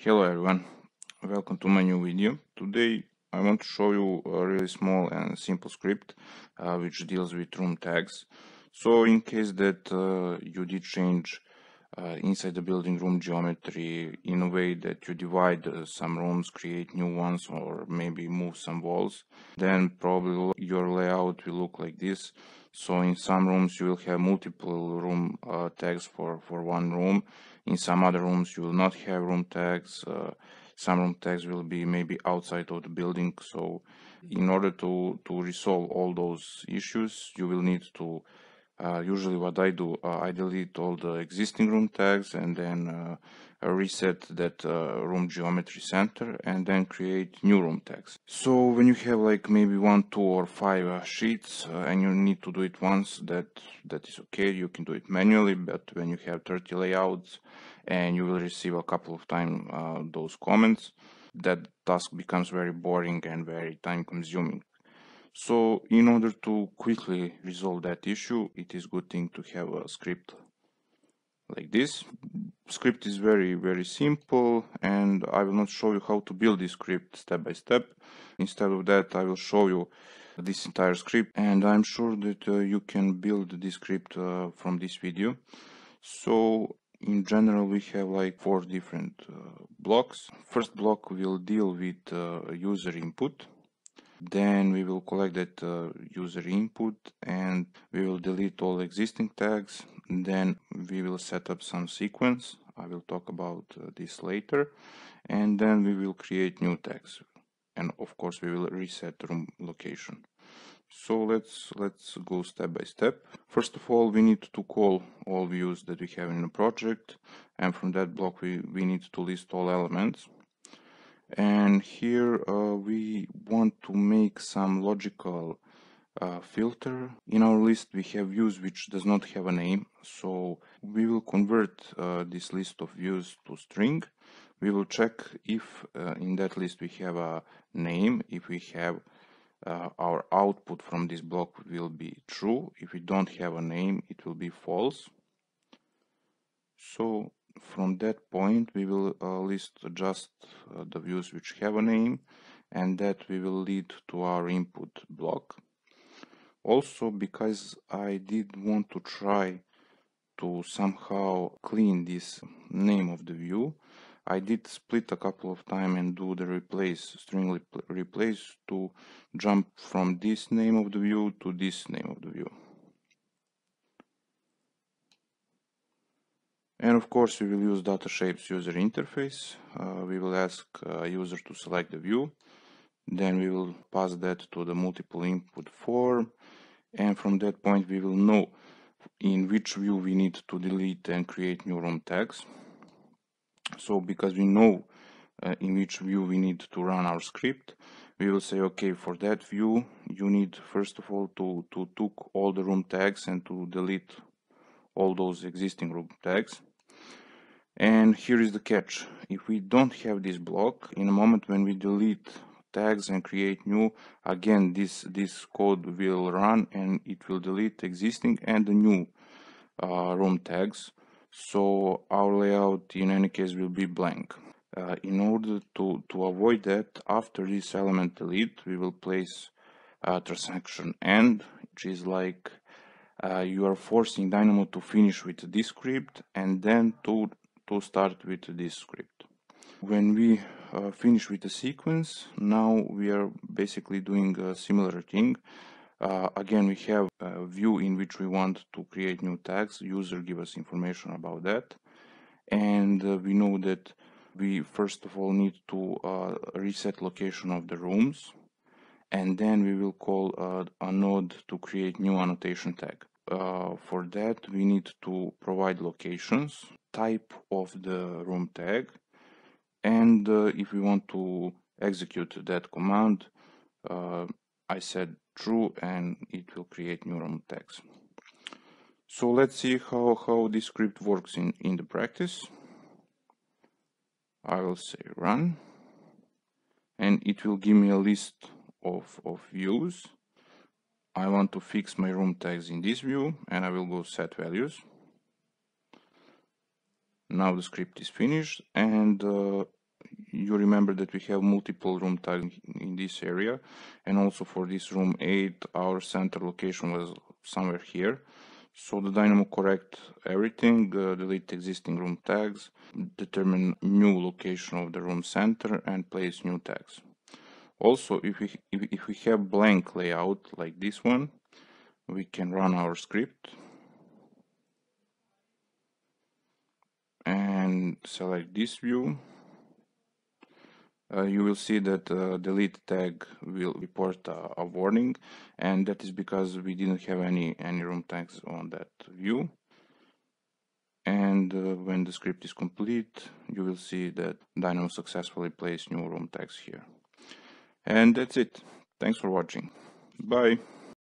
Hello everyone, welcome to my new video. Today I want to show you a really small and simple script uh, which deals with room tags. So in case that uh, you did change inside the building room geometry in a way that you divide uh, some rooms, create new ones or maybe move some walls, then probably your layout will look like this. So in some rooms you will have multiple room uh, tags for, for one room in some other rooms you will not have room tags. Uh, some room tags will be maybe outside of the building. So in order to, to resolve all those issues, you will need to uh, usually what I do, uh, I delete all the existing room tags and then uh, reset that uh, room geometry center and then create new room tags. So when you have like maybe one, two or five uh, sheets uh, and you need to do it once, that that is okay, you can do it manually, but when you have 30 layouts and you will receive a couple of times those comments, that task becomes very boring and very time consuming. So in order to quickly resolve that issue, it is good thing to have a script like this. Script is very, very simple and I will not show you how to build this script step by step. Instead of that, I will show you this entire script and I'm sure that uh, you can build this script uh, from this video. So in general, we have like four different uh, blocks. First block will deal with uh, user input then we will collect that uh, user input and we will delete all existing tags. Then we will set up some sequence. I will talk about uh, this later. And then we will create new tags. And of course we will reset room location. So let's let's go step by step. First of all, we need to call all views that we have in the project. And from that block, we, we need to list all elements and here uh, we want to make some logical uh, filter. In our list we have views which does not have a name, so we will convert uh, this list of views to string. We will check if uh, in that list we have a name, if we have uh, our output from this block will be true. If we don't have a name, it will be false. So from that point we will uh, list just uh, the views which have a name and that we will lead to our input block. Also because I did want to try to somehow clean this name of the view I did split a couple of time and do the replace string replace to jump from this name of the view to this name of the view And of course, we will use data shapes user interface. Uh, we will ask uh, user to select the view. Then we will pass that to the multiple input form. And from that point, we will know in which view we need to delete and create new room tags. So because we know uh, in which view we need to run our script, we will say, okay, for that view, you need first of all to, to took all the room tags and to delete all those existing room tags. And here is the catch. If we don't have this block, in a moment when we delete tags and create new, again, this, this code will run and it will delete existing and the new uh, room tags. So our layout in any case will be blank. Uh, in order to, to avoid that, after this element delete, we will place a transaction end, which is like uh, you are forcing Dynamo to finish with this script and then to to start with this script. When we uh, finish with the sequence, now we are basically doing a similar thing. Uh, again, we have a view in which we want to create new tags. User give us information about that. And uh, we know that we first of all need to uh, reset location of the rooms. And then we will call uh, a node to create new annotation tag. Uh, for that, we need to provide locations type of the room tag. And uh, if we want to execute that command uh, I said true and it will create new room tags. So let's see how, how this script works in, in the practice. I will say run. And it will give me a list of, of views. I want to fix my room tags in this view and I will go set values now the script is finished and uh, you remember that we have multiple room tags in this area and also for this room 8 our center location was somewhere here. So the dynamo correct everything uh, delete existing room tags determine new location of the room center and place new tags. Also if we if, if we have blank layout like this one we can run our script and select this view. Uh, you will see that uh, delete tag will report a, a, warning and that is because we didn't have any any room tags on that view. And uh, when the script is complete you will see that Dynamo successfully placed new room tags here. And that's it. Thanks for watching. Bye